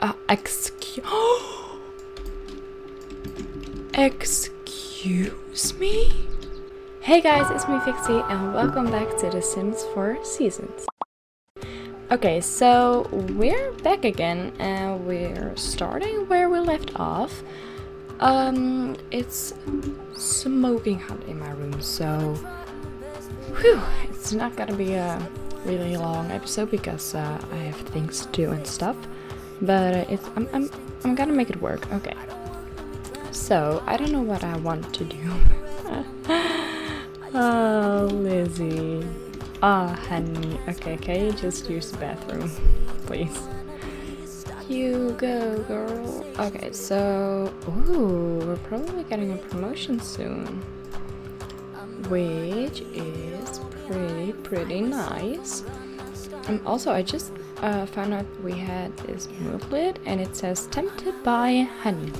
Uh, excuse... excuse me? Hey guys, it's me Vicksy and welcome back to The Sims 4 Seasons. Okay, so we're back again and we're starting where we left off. Um, it's smoking hot in my room, so whew, it's not gonna be a really long episode because uh, I have things to do and stuff. But it's I'm, I'm I'm gonna make it work. Okay. So I don't know what I want to do. oh, Lizzie. Ah, oh, honey. Okay, can you just use the bathroom, please? You go, girl. Okay, so ooh, we're probably getting a promotion soon, which is pretty pretty nice. And also, I just uh, found out we had this moodlet and it says tempted by honey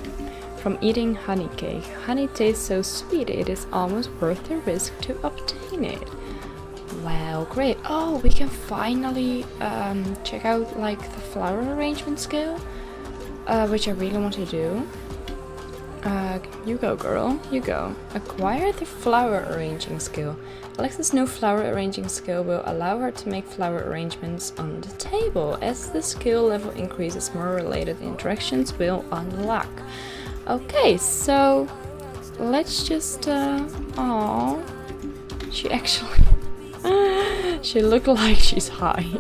from eating honey cake. Honey tastes so sweet it is almost worth the risk to obtain it. Wow, great. Oh, we can finally um, check out like the flower arrangement skill, uh, which I really want to do. Uh, you go girl, you go. Acquire the flower arranging skill. Alexa's new flower arranging skill will allow her to make flower arrangements on the table. As the skill level increases, more related interactions will unlock. Okay, so let's just, uh, aww. She actually, she looked like she's high.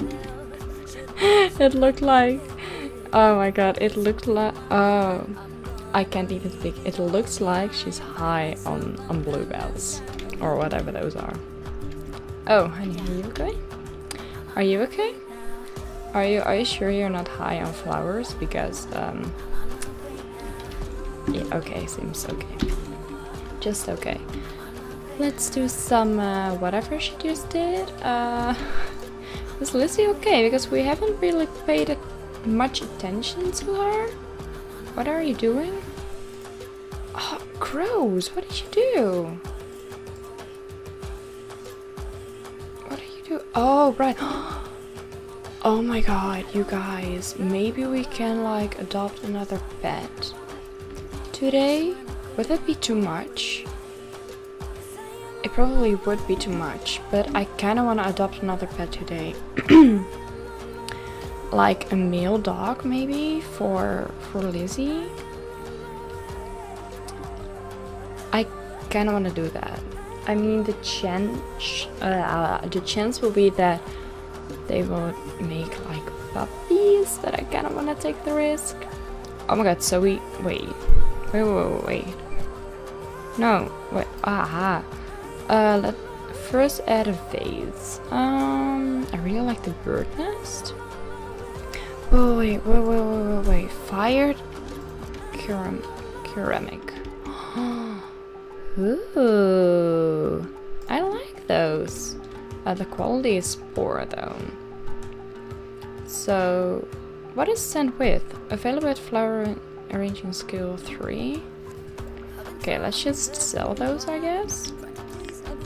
it looked like, oh my god, it looked like, oh. I can't even speak. It looks like she's high on, on bluebells. Or whatever those are. Oh, honey, are you okay? Are you okay? Are you are you sure you're not high on flowers? Because um Yeah, okay, seems okay. Just okay. Let's do some uh, whatever she just did. Uh is Lizzie okay? Because we haven't really paid much attention to her. What are you doing? Gross! What did you do? What did you do? Oh, right. Oh my god, you guys. Maybe we can, like, adopt another pet. Today? Would that be too much? It probably would be too much, but I kind of want to adopt another pet today. like a male dog maybe for for Lizzie. Kind of want to do that. I mean the chance uh, the chance will be that they will make like puppies, but I kind of want to take the risk. Oh my god! So we wait, wait, wait, wait. No, wait. Aha. Uh, let first add a vase. Um, I really like the bird nest. Oh wait, wait, wait, wait, wait, wait. Fired ceram ceramic. Ooh, I like those. Uh, the quality is poor though. So, what is sent with? Available at flower arranging skill 3. Okay, let's just sell those, I guess.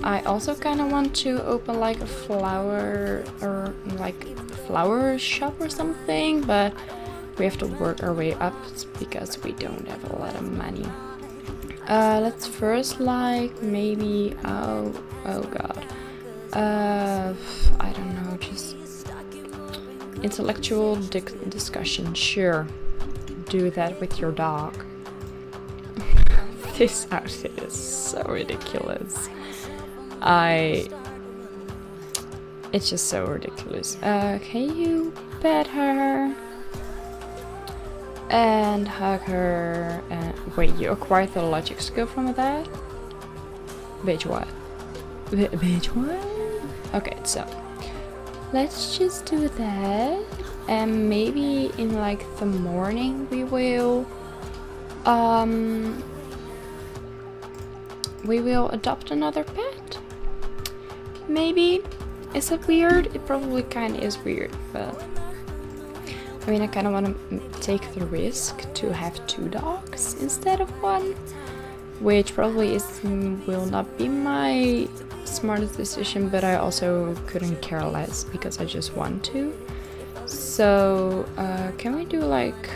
I also kind of want to open like a flower or like flower shop or something, but we have to work our way up because we don't have a lot of money. Uh, let's first like maybe oh oh god uh I don't know just intellectual di discussion sure do that with your dog this outfit is so ridiculous I it's just so ridiculous. Uh, can you pet her? And hug her and wait, you acquired the logic skill from that? Bitch what? B bitch what? Okay, so let's just do that and maybe in like the morning we will um we will adopt another pet maybe is it weird? It probably kind of is weird, but... I mean, I kind of want to take the risk to have two dogs instead of one. Which probably is will not be my smartest decision, but I also couldn't care less because I just want to. So, uh, can we do like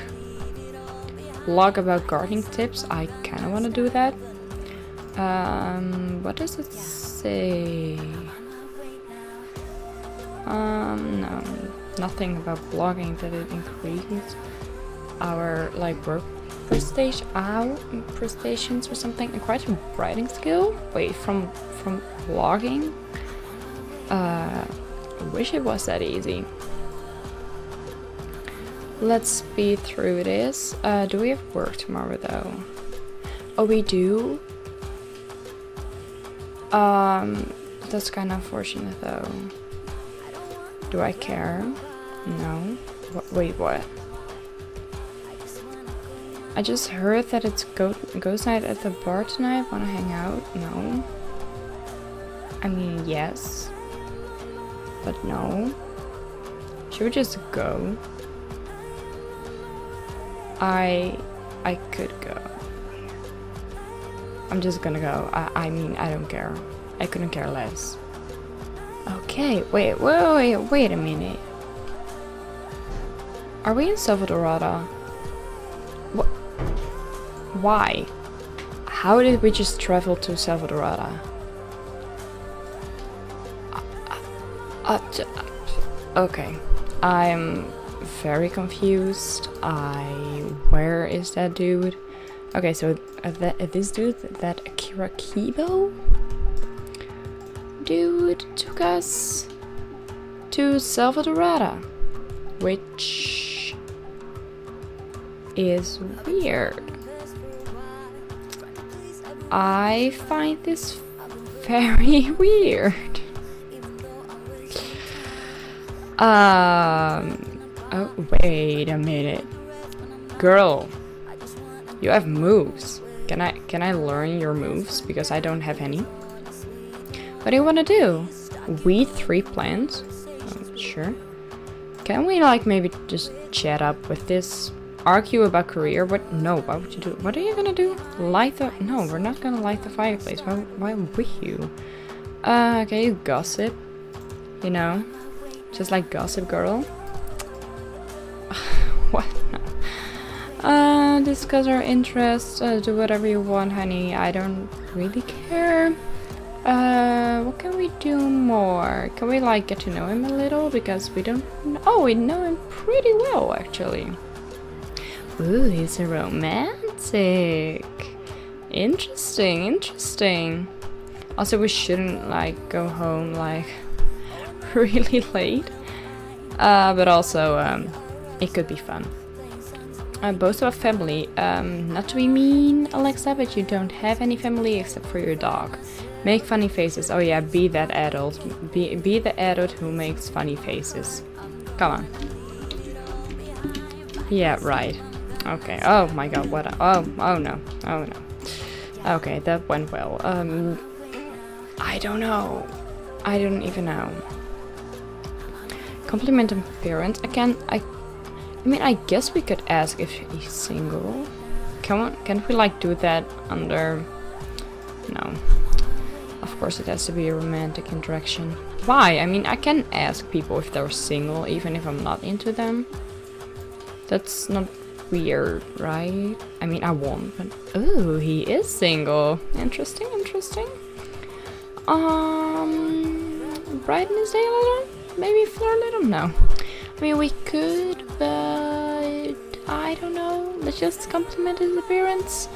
blog about gardening tips, I kind of want to do that. Um, what does it say? Um, no, nothing about blogging that it increases our like work prestation, our prestations or something. Acquires a writing skill. Wait, from from blogging. Uh, I wish it was that easy. Let's speed through this. Uh, do we have work tomorrow though? Oh, we do? Um, that's kind of unfortunate though. Do I care? No. Wait, what? I just heard that it's go ghost night at the bar tonight. Wanna hang out? No. I mean, yes. But no. Should we just go? I... I could go. I'm just gonna go. I, I mean, I don't care. I couldn't care less. Okay, wait, wait, wait, wait a minute. Are we in Selvadorada? What? Why? How did we just travel to Selvadorada? Uh, uh, okay, I'm very confused. I... Where is that dude? Okay, so uh, uh, this dude, that Akira Kibo dude took us to Selvadorada, which is weird. I find this very weird. Um, oh, wait a minute. Girl, you have moves. Can I, can I learn your moves? Because I don't have any. What do you want to do? We three plans? Oh, sure. Can we like maybe just chat up with this? Argue about career? What? No, why would you do? What are you gonna do? Light the? No, we're not gonna light the fireplace. Why? Why with you? Uh, can you gossip? You know, just like Gossip Girl. what? Uh, discuss our interests. Uh, do whatever you want, honey. I don't really care. Uh, what can we do more? Can we like get to know him a little? Because we don't Oh, we know him pretty well actually. Ooh, he's a romantic. Interesting, interesting. Also, we shouldn't like go home like really late. Uh, but also, um, it could be fun. Uh, both have family. Um, not to be mean, Alexa, but you don't have any family except for your dog. Make funny faces. Oh yeah, be that adult. Be, be the adult who makes funny faces. Come on. Yeah, right. Okay. Oh my god, what Oh, oh no. Oh no. Okay, that went well. Um, I don't know. I don't even know. Compliment appearance. Again, I... I mean, I guess we could ask if he's single. Come on, can't we like do that under... No. Of course it has to be a romantic interaction. Why? I mean, I can ask people if they're single, even if I'm not into them. That's not weird, right? I mean, I won't, but... Oh, he is single. Interesting, interesting. Um... Brighten his day little? Maybe flirt a little? No. I mean, we could, but... I don't know. Let's just compliment his appearance.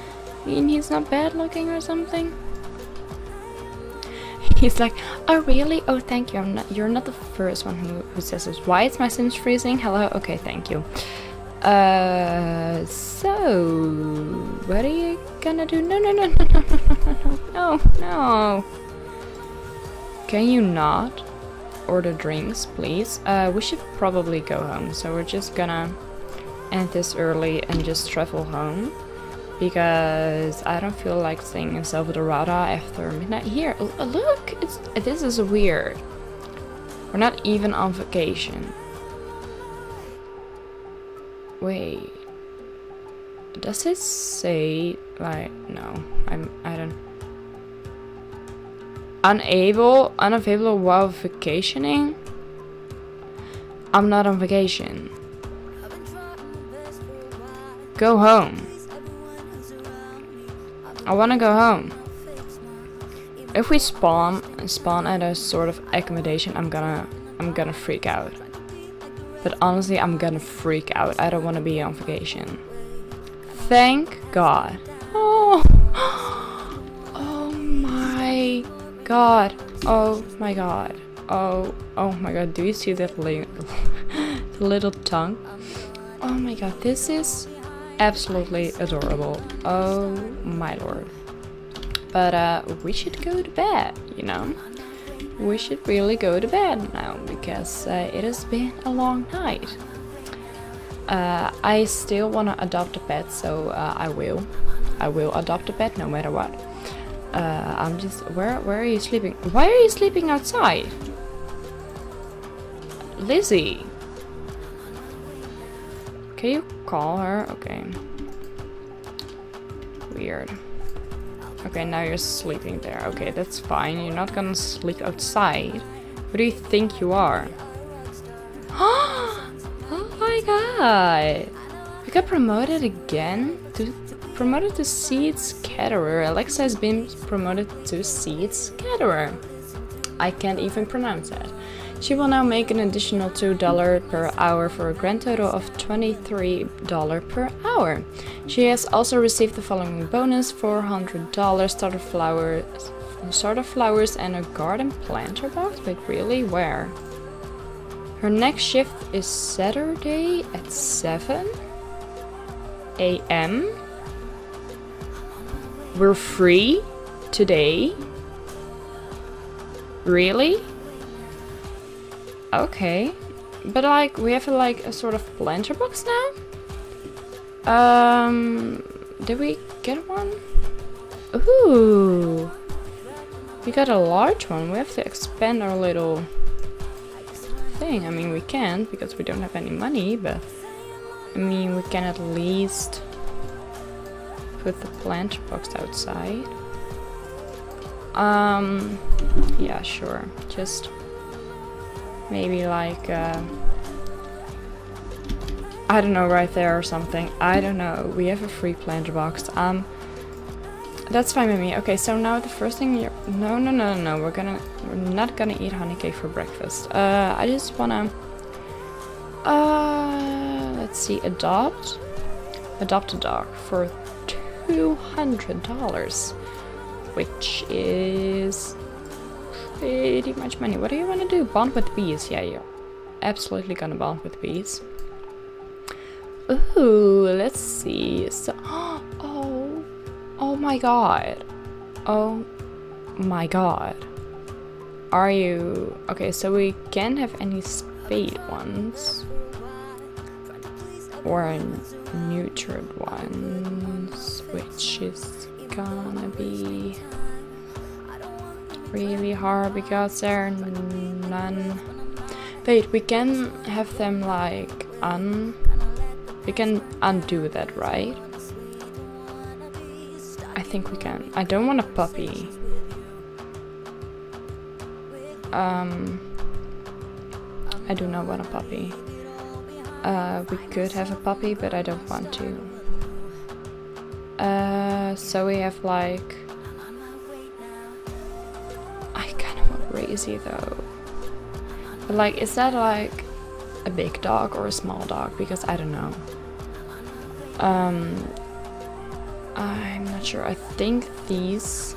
I mean, he's not bad looking or something. He's like, oh really? Oh thank you. Not, you're not the first one who, who says this. Why is my Sims freezing? Hello? Okay, thank you. Uh, so, what are you gonna do? No, no, no, no, no, no, no, no. Can you not order drinks, please? Uh, we should probably go home. So we're just gonna end this early and just travel home because I don't feel like staying in Selvadorada after midnight. Here, uh, look, it's, this is weird. We're not even on vacation. Wait, does it say like no? I'm I don't. Unable, unavailable while vacationing. I'm not on vacation. go home. I wanna go home. If we spawn spawn at a sort of accommodation, I'm gonna I'm gonna freak out. But honestly, I'm gonna freak out. I don't want to be on vacation. Thank God. Oh, oh my God. Oh my God. Oh, oh my God. Do you see that li little tongue? Oh my God. This is absolutely adorable. Oh my lord. But uh, we should go to bed, you know? We should really go to bed now because uh, it has been a long night. Uh, I still want to adopt a pet, so uh, I will. I will adopt a pet no matter what. Uh, I'm just... Where, where are you sleeping? Why are you sleeping outside? Lizzie! Can you call her? Okay. Weird. Okay, now you're sleeping there. Okay, that's fine. You're not gonna sleep outside. Who do you think you are? oh my god! We got promoted again? To, promoted to Seed Scatterer. Alexa has been promoted to Seed Scatterer. I can't even pronounce that. She will now make an additional $2 per hour for a grand total of $23 per hour. She has also received the following bonus $400 starter flowers, starter flowers and a garden planter box. But really, where? Her next shift is Saturday at 7 a.m. We're free today. Really? Okay. But like, we have a, like a sort of planter box now? Um, did we get one? Ooh. We got a large one. We have to expand our little thing. I mean, we can't because we don't have any money, but I mean, we can at least put the planter box outside. Um, yeah, sure. Just Maybe like, uh, I don't know, right there or something. I don't know. We have a free planter box. Um, that's fine with me. Okay, so now the first thing you're... No, no, no, no, we're gonna... We're not gonna eat honey cake for breakfast. Uh, I just wanna... Uh, let's see, adopt? Adopt a dog for $200. Which is pretty much money. What do you want to do? Bond with bees. Yeah, you're absolutely gonna bond with bees. Ooh, let's see. So, oh, oh my god. Oh my god. Are you... Okay, so we can't have any spayed ones. Or neutered ones, which is gonna be really hard because there are none. Wait, we can have them like un... We can undo that, right? I think we can. I don't want a puppy. Um, I do not want a puppy. Uh, we could have a puppy, but I don't want to. Uh, so we have like crazy though. But like, is that like a big dog or a small dog? Because I don't know. Um, I'm not sure. I think these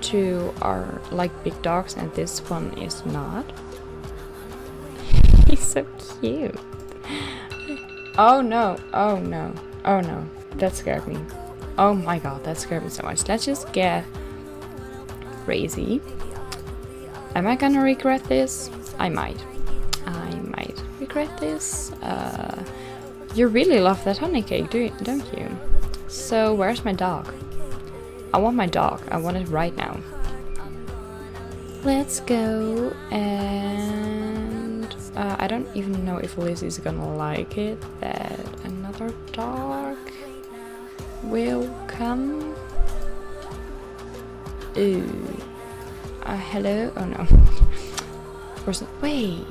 two are like big dogs and this one is not. He's so cute. Oh no, oh no, oh no. That scared me. Oh my god, that scared me so much. Let's just get crazy. Am I gonna regret this? I might. I might regret this. Uh, you really love that honey cake, do you, don't you? So where's my dog? I want my dog. I want it right now. Let's go and uh, I don't even know if Lizzie's gonna like it that another dog will come. Ooh. Uh, hello? Oh no. Wait.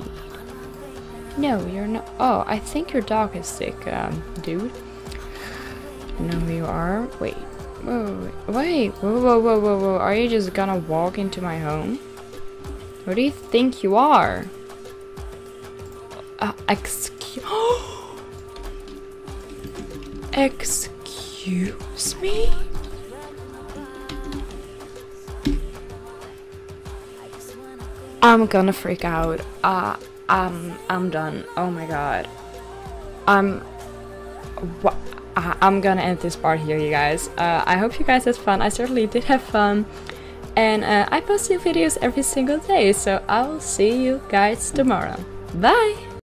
No, you're not. Oh, I think your dog is sick, um, dude. know who you are. Wait. Whoa, wait. Whoa, whoa, whoa, whoa, whoa. Are you just gonna walk into my home? Who do you think you are? Uh, excuse... excuse me? I'm gonna freak out. Uh, I'm, I'm done. Oh my god. I'm... What? I'm gonna end this part here, you guys. Uh, I hope you guys had fun. I certainly did have fun. And uh, I post new videos every single day, so I will see you guys tomorrow. Bye!